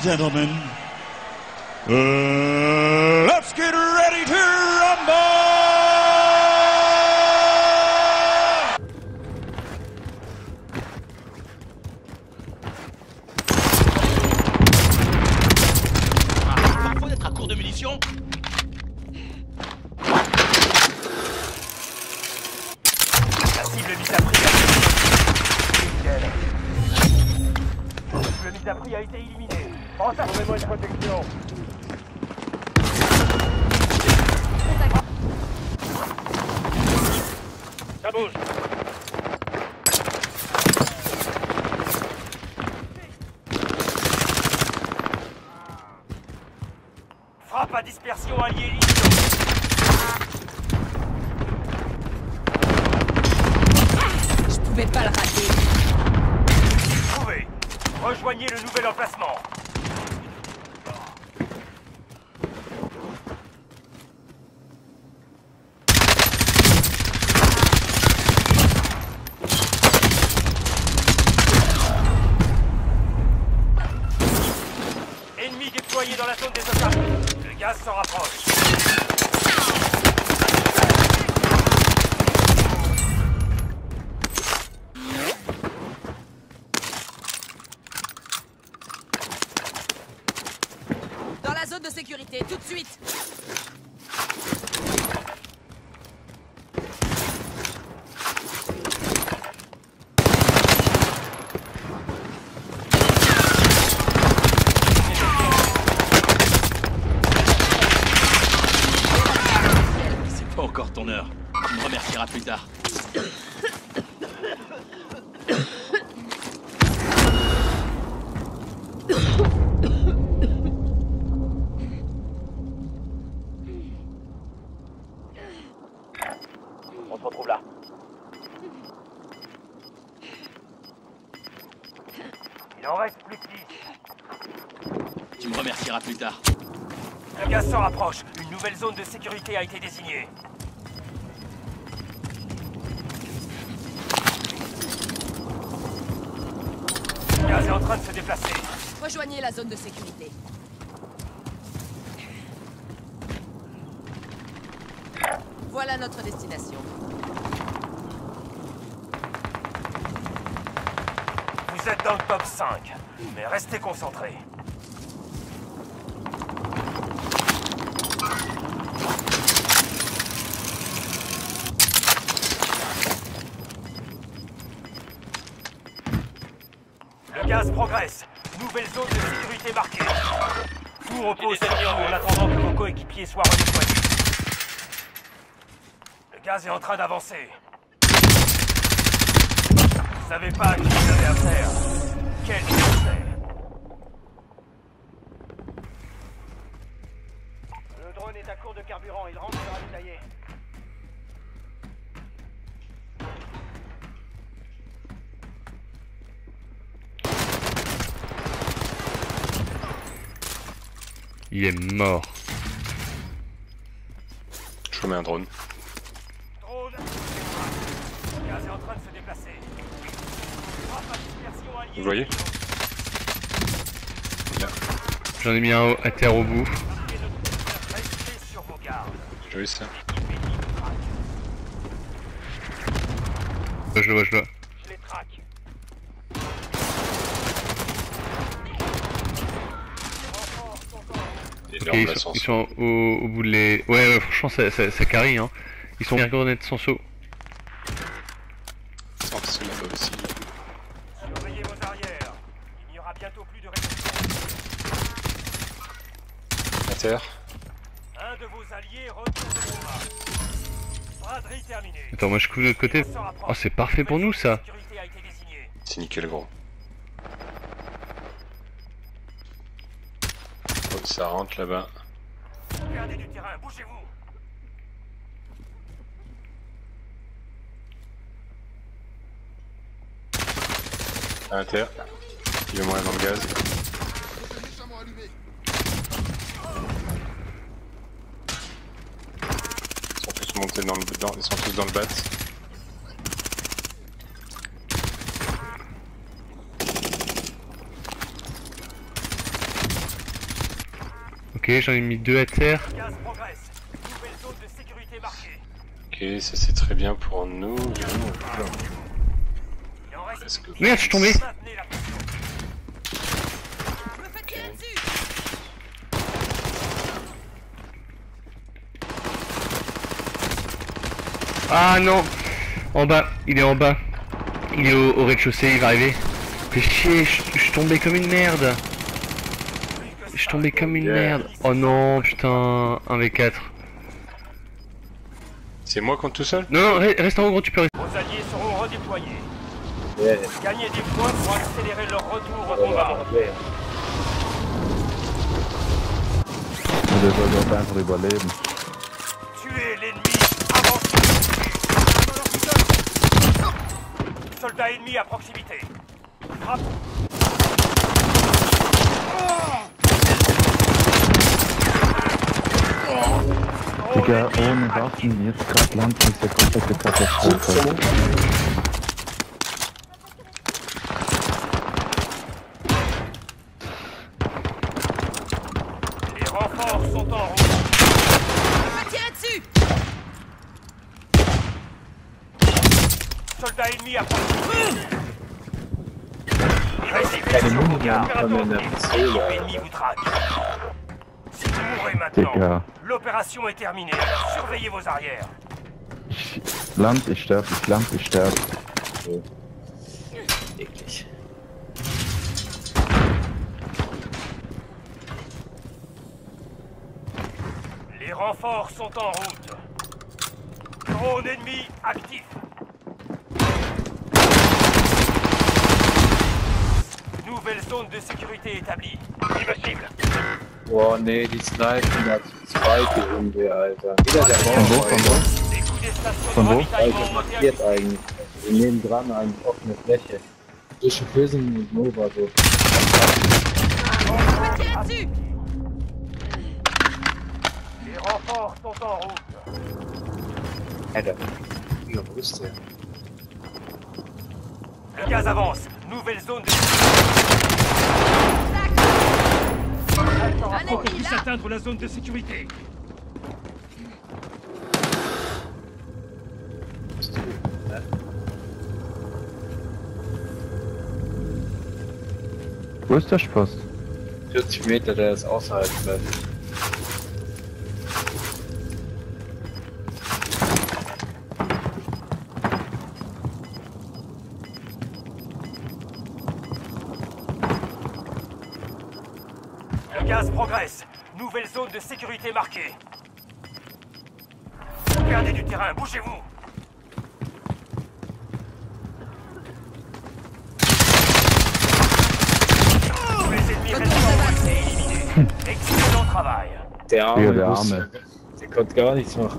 and gentlemen, uh, let's get ready to rumble! Parfois d'être à court de munitions. La cible mise à prix a été Le mise à prix a été éliminé. En ça, moi une protection. Ça bouge. Frappe à dispersion alliée Je pouvais pas le rater. Trouvé. Rejoignez le nouvel emplacement. Dans la zone des otages. Le gaz s'en rapproche. Dans la zone de sécurité, tout de suite. Pas encore ton heure. Tu me remercieras plus tard. On se retrouve là. Il en reste plus 10. Tu me remercieras plus tard. Le gaz se rapproche. Une nouvelle zone de sécurité a été désignée. Le gaz est en train de se déplacer. Rejoignez la zone de sécurité. Voilà notre destination. Vous êtes dans le top 5, mais restez concentrés. Gaz progresse. Nouvelle zone de sécurité marquée. Tout repose sur vous en attendant que vos coéquipiers soient redéployés. Le gaz est en train d'avancer. Vous savez pas à qui vous avez affaire. Quel succès Le drone est à court de carburant, il rentre dans la Il est mort. Je remets un drone. Vous voyez J'en ai mis un à terre au bout. Je vois ça. Je le vois, je le vois. Je les traque. Ok, Énorme ils sont, l'ascenseur. ils sont au, au bout de les... Ouais, ouais franchement, ça, ça, ça carry, hein. Ils sont bien grenades sans saut. Oh, là-bas aussi. Surveillez vos arrières. Il n'y aura bientôt plus de résistance. À terre. Un de vos alliés retourne le combat. Braderie terminée. Attends, moi je couvre de l'autre côté. Oh, c'est parfait pour nous, ça. C'est nickel, gros. Ça rentre là-bas. Gardez du terrain, bougez-vous. À terre. Il est moins dans le gaz. Ils sont tous montés dans le, dans, ils sont tous dans le bat. J'en ai mis deux à terre. Ok, ça c'est très bien pour nous. Merde, je suis tombé. Ah non En bas, il est en bas. Il est au, au rez-de-chaussée, il va arriver. Fais chier, je je suis tombé comme une merde. Je suis tombé comme une merde. Oh non, putain, 1v4. C'est moi contre tout seul? Non, non, re- reste en haut, gros, tu peux rester. Vos alliés seront redéployés. Gagnez des points pour accélérer leur retour au combat. Oder soll doch einfach überleben. Tuez l'ennemi. Avancez. Soldat ennemi à proximité. Frappe. Digga, ohne Waffen, jetzt gerade Land ist der komplette Katastrophe. Les renforts sont en route. Je me fais tirer dessus Soldat ennemi à proximité. Irrésistible sur vos gardes. L'équipe ennemie vous traque. Maintenant, l'opération est terminée. Alors surveillez vos arrières. ich, Land, ich sterbe, ich Land, ich. Eklig. Les renforts sont en route. Drone ennemi actif. Nouvelle zone de sécurité établie. Impossible. Boah, nee, die snipen da zu zweit die Hunde, Alter. Wieder der Von wo? Von wo? Von wo? Alter, markiert eigentlich. Wir nehmen dran eine offene Fläche. Zwischen Füßen und Nova so. Alter, ja, wo ist der? Gaz avance, nouvelle zone de... Un ennemi là atteindre la zone de sécurité. Wo ist der Spaß? 40 Meter, der ist außerhalb bleibt. Gaz progresse. Nouvelle zone de sécurité marquée. Perdez du terrain, bougez-vous. Tous les ennemis restants ont été éliminés. Excellent travail. Digga, arme. Der konnte gar nichts machen.